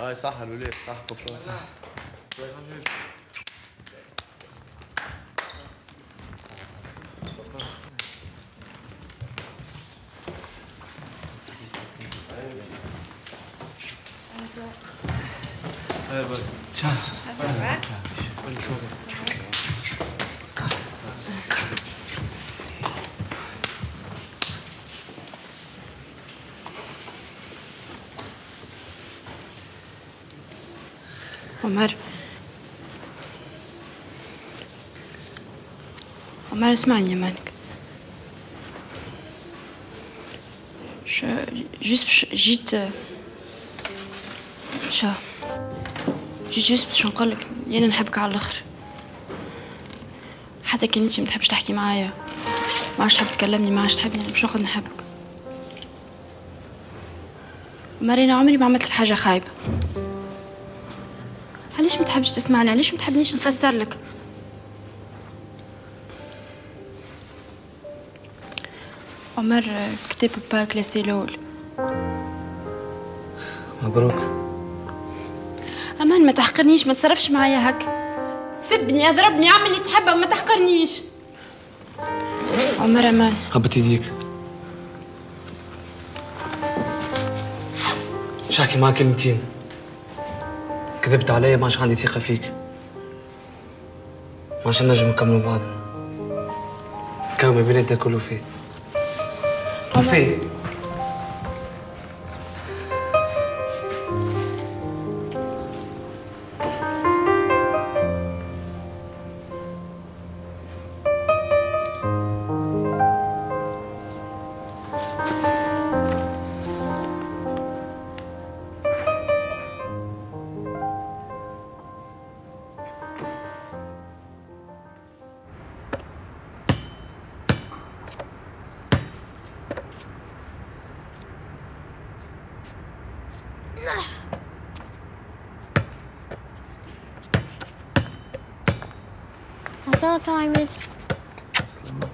هاي صح الولاد صح كفر عمر. عمر اسمعني شو juste بش جيت شو جيت juste باش نقولك أنا نحبك على الآخر. حتى كان انتي متحبش تحكي معايا. ما عادش تحب تكلمني ما عادش تحبني باش ناخد نحبك. مارينا عمري ما عملت حاجة خايبة. علاش ما تحبش تسمعني علاش ما تحبنيش نفسر لك؟ عمر كتاب با كلاسي الأول. مبروك. أمان ما تحقرنيش ما تصرفش معايا هكا سبني اضربني اعمل اللي تحبه ما تحقرنيش. عمر أمان. هبط يديك. مش هحكي معاك كلمتين؟ كذبت علي ما عادش عندي ثقة فيك. ما عادش نجم نكملوا بعضنا. كان ما بين أنت كله فيه. وفيه. عسى تعمل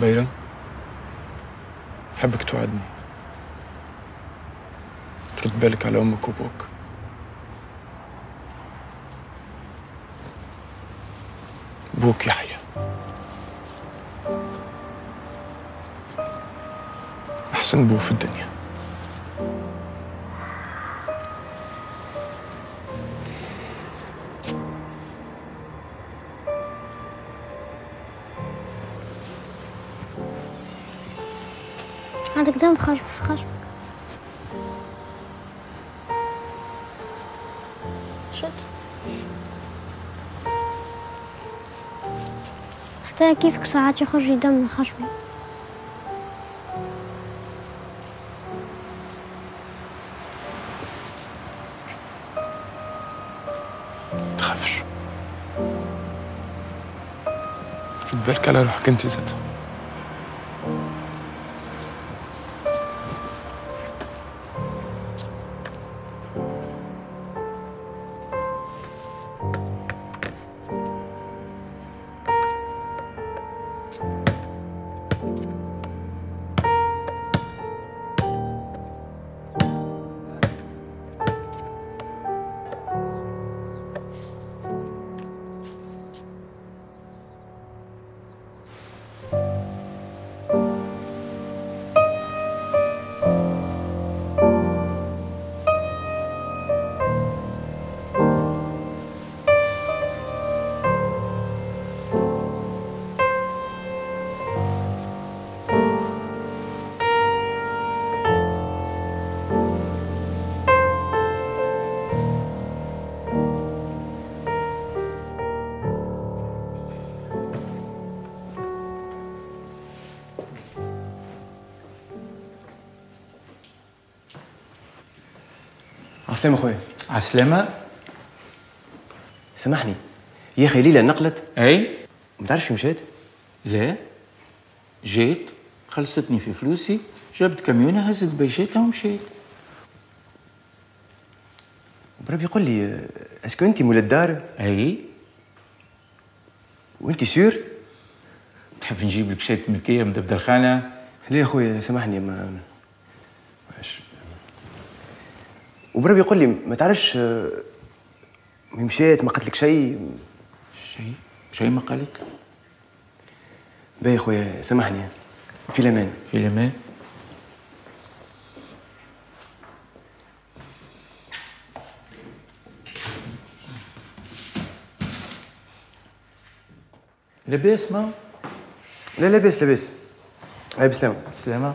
بيرة حبك توعدني. ترد بالك على أمك وأبوك. أبوك يحيى. أحسن أبوه في الدنيا. عندك دم خشم شد. حتى كيفك ساعات يخرج دم من خشمي تخافش. بالك على روحك أنت زاد عسلامة أخويا. عسلامة؟ سامحني. يا أخي ليلى نقلت. أي؟ ما تعرفش مشات لا. جيت خلصتني في فلوسي جابت كاميونة هزت بيشاتها ومشيت. بربي يقول لي أسكو انت مول الدار أي. وانت سور تحب نجيب لك شات ملكية من دفتر خانة لا يا أخويا؟ سامحني ما ماش وبربي يقول لي ما تعرفش مشات ما قالت لك شيء؟ شيء؟ شيء ما قالت باهي خويا سامحني في الأمان. في الأمان؟ لاباس ما؟ لا لاباس لاباس. هاي بسلام سلامة.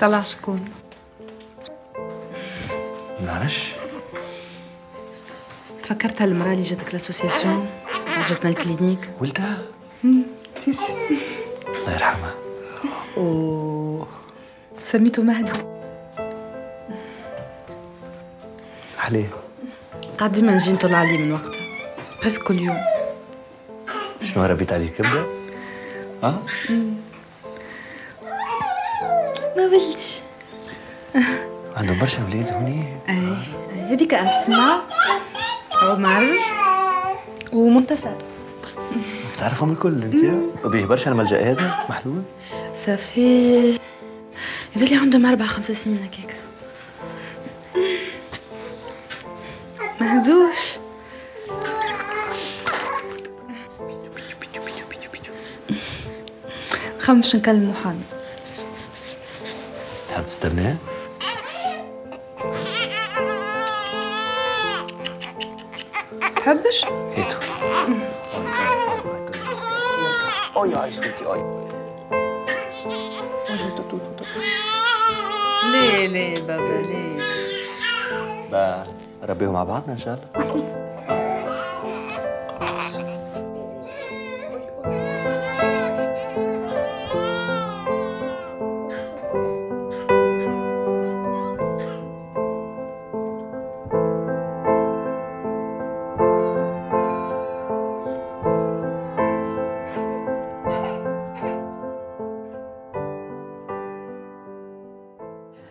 طلع شكون ما نعرفش. تفكرت هالمرأة اللي جاتك l'association جاتنا ال clinique؟ ولدها؟ تيسي. الله يرحمها. و سميته مهدي. عليه. قاعد ديما نجي نطل عليه من وقتها. presque كل يوم شنو ربيت عليه؟ كبدة؟ ها؟ ما ولدي عندهم برشا أولاد هوني؟ أي هذيك أسماء عمر ومنتصر. تعرفهم الكل أنت؟ وبيه برشا الملجا هذا محلول؟ صافي يظل عندهم أربع خمس سنين هكاك. ما هدوش خمش نكلم محامي تحب تستناه؟ تحبش؟ هاتوا اي اي صوتي اي ليه ليه بابا ليه؟ با نربيهم مع بعضنا إن شاء الله.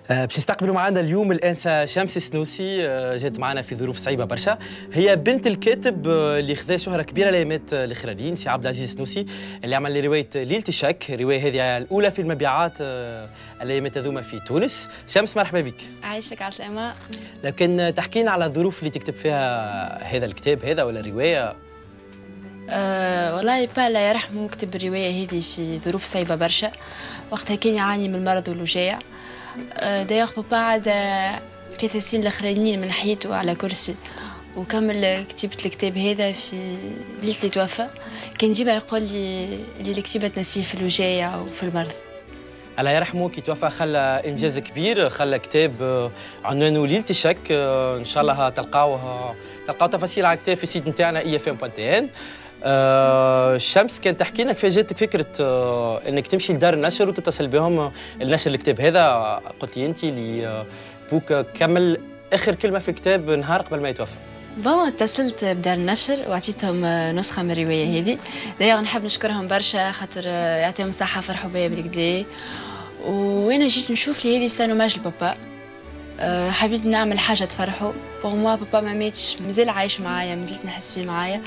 باش نستقبلوا معنا اليوم الانسه شمس السنوسي آه، جات معنا في ظروف صعيبة برشا. هي بنت الكاتب آه، اللي خذا شهرة كبيرة الايامات آه، الأخرانيين سي عبد العزيز السنوسي اللي عمل رواية ليلة الشك الروايه هذه الأولى في المبيعات آه، الأيامات هذوما في تونس. شمس مرحبا بك. عايشك على سلامة لكن تحكينا على الظروف اللي تكتب فيها هذا الكتاب هذا ولا الرواية؟ أه والله با الله يرحمه كتب الرواية هذه في ظروف صعيبة برشا. وقتها كان يعاني من المرض والوجاع أه دايوغ بابا عاد ثلاث سنين الأخرانيين من حياته على كرسي وكمل كتيبة الكتاب هذا في ليلة اللي توفى كان ديما يقول لي اللي الكتيبة تنسيه في الوجاع وفي المرض الله يرحمه كي توفى خلى انجاز كبير خلى كتاب عنوانه ليله الشك ان شاء الله تلقاوه تلقاو تفاصيل على الكتاب في ال site نتاعنا IFM ان آه شمس كان تحكي لنا كيف جاتك فكرة آه إنك تمشي لدار النشر وتتصل بهم آه، النشر الكتاب هذا. قلت لي أنت اللي بوك كمل آخر كلمة في الكتاب نهار قبل ما يتوفى. bon اتصلت بدار النشر وعطيتهم نسخة من الرواية هذه. دايوغ نحب نشكرهم برشا خاطر يعطيهم الصحة فرحوا بيا بالكدا وأنا جيت نشوف اللي هذه c'est un hommage لبابا. أه، حبيت نعمل حاجة تفرحه بوغ موا بابا ما ماتش مازال عايش معايا مازلت نحس فيه معايا.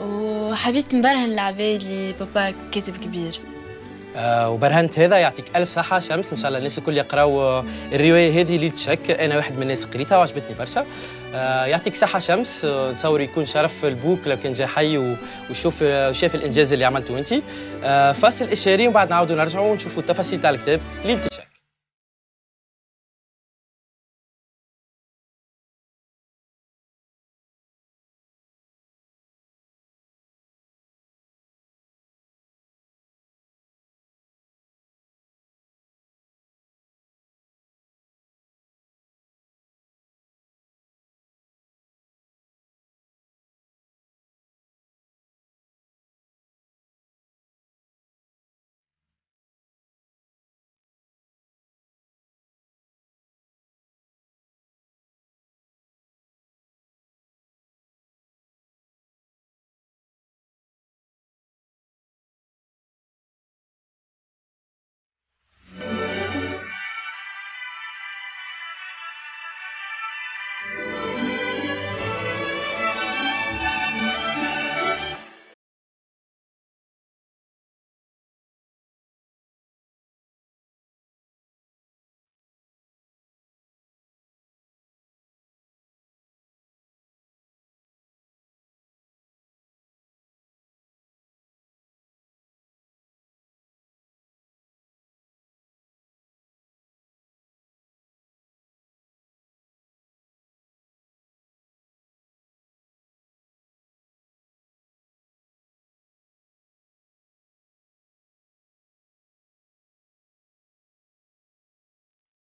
وحبيت نبرهن العباد اللي بابا كاتب كبير. آه وبرهنت هذا يعطيك ألف صحة شمس. إن شاء الله الناس الكل يقراوا آه، الرواية هذه ليله شك أنا واحد من الناس قريتها وعجبتني برشا. آه يعطيك صحة شمس. آه نتصور يكون شرف البوك لو كان جا حي وشوف آه، وشاف الإنجاز اللي عملته أنت. آه فاصل إشاري وبعد نعاودوا نرجعوا ونشوفوا التفاصيل تاع الكتاب. ليلة